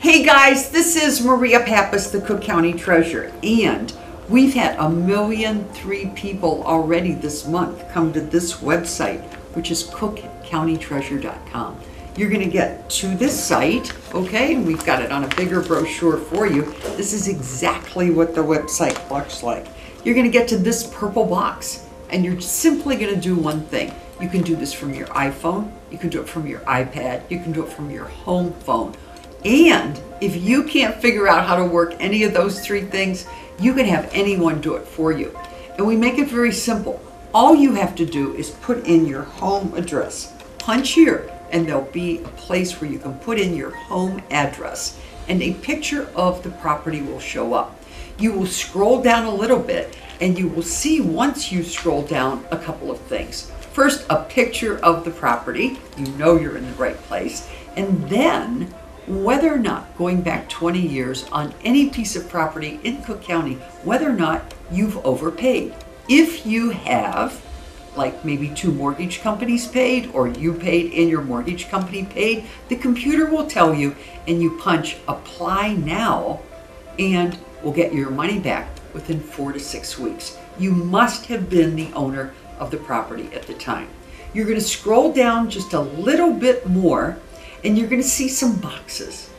Hey guys, this is Maria Pappas, the Cook County Treasurer, and we've had a million three people already this month come to this website, which is cookcountytreasurer.com. You're going to get to this site, okay, and we've got it on a bigger brochure for you. This is exactly what the website looks like. You're going to get to this purple box, and you're simply going to do one thing. You can do this from your iPhone, you can do it from your iPad, you can do it from your home phone and if you can't figure out how to work any of those three things, you can have anyone do it for you. And we make it very simple. All you have to do is put in your home address. Punch here, and there'll be a place where you can put in your home address, and a picture of the property will show up. You will scroll down a little bit, and you will see once you scroll down a couple of things. First, a picture of the property. You know you're in the right place. And then whether or not, going back 20 years on any piece of property in Cook County, whether or not you've overpaid. If you have, like maybe two mortgage companies paid, or you paid and your mortgage company paid, the computer will tell you, and you punch apply now, and we'll get your money back within four to six weeks. You must have been the owner of the property at the time. You're going to scroll down just a little bit more and you're going to see some boxes.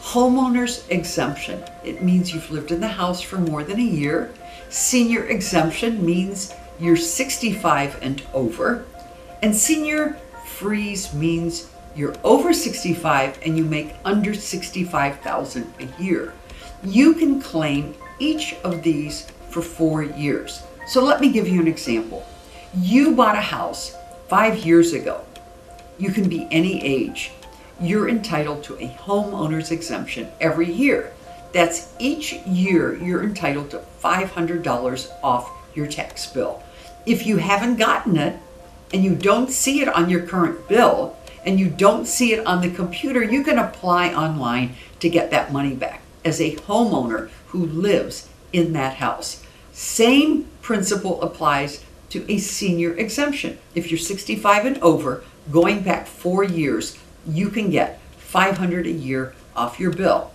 Homeowner's exemption. It means you've lived in the house for more than a year. Senior exemption means you're 65 and over. And senior freeze means you're over 65 and you make under 65,000 a year. You can claim each of these for 4 years. So let me give you an example. You bought a house 5 years ago. You can be any age you're entitled to a homeowner's exemption every year. That's each year you're entitled to $500 off your tax bill. If you haven't gotten it and you don't see it on your current bill and you don't see it on the computer, you can apply online to get that money back as a homeowner who lives in that house. Same principle applies to a senior exemption. If you're 65 and over, going back four years, you can get 500 a year off your bill.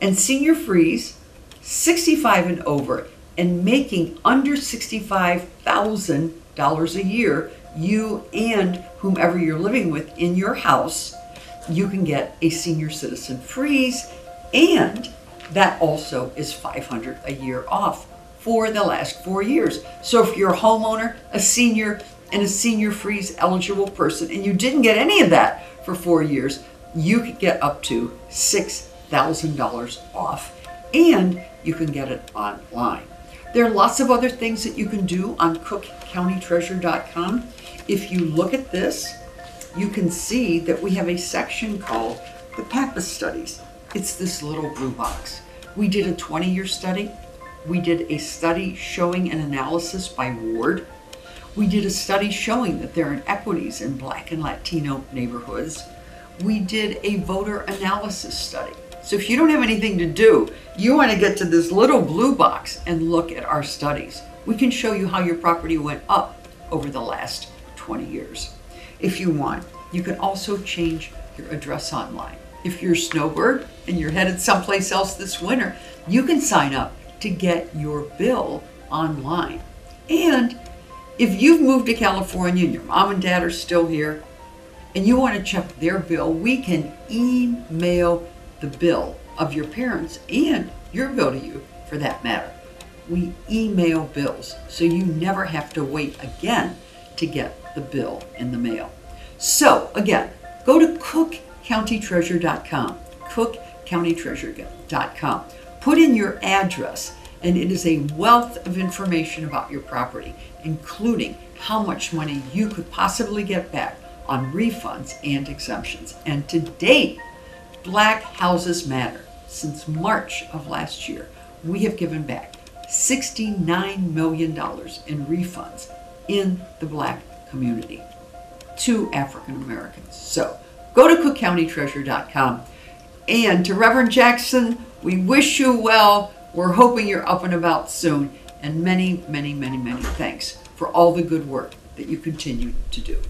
And senior freeze, 65 and over, and making under $65,000 a year, you and whomever you're living with in your house, you can get a senior citizen freeze, and that also is 500 a year off for the last four years. So if you're a homeowner, a senior, and a senior freeze eligible person, and you didn't get any of that for four years, you could get up to $6,000 off and you can get it online. There are lots of other things that you can do on cookcountytreasurer.com. If you look at this, you can see that we have a section called the Pappas Studies. It's this little blue box. We did a 20 year study. We did a study showing an analysis by ward we did a study showing that there are inequities in black and Latino neighborhoods. We did a voter analysis study. So if you don't have anything to do, you want to get to this little blue box and look at our studies. We can show you how your property went up over the last 20 years. If you want, you can also change your address online. If you're a snowbird and you're headed someplace else this winter, you can sign up to get your bill online. And if you've moved to California and your mom and dad are still here and you want to check their bill, we can email the bill of your parents and your bill to you for that matter. We email bills so you never have to wait again to get the bill in the mail. So, again, go to cookcountytreasurer.com. Cookcountytreasurer.com. Put in your address and it is a wealth of information about your property, including how much money you could possibly get back on refunds and exemptions. And to date, Black Houses Matter. Since March of last year, we have given back $69 million in refunds in the black community to African Americans. So go to cookcountytreasurer.com. And to Reverend Jackson, we wish you well. We're hoping you're up and about soon. And many, many, many, many thanks for all the good work that you continue to do.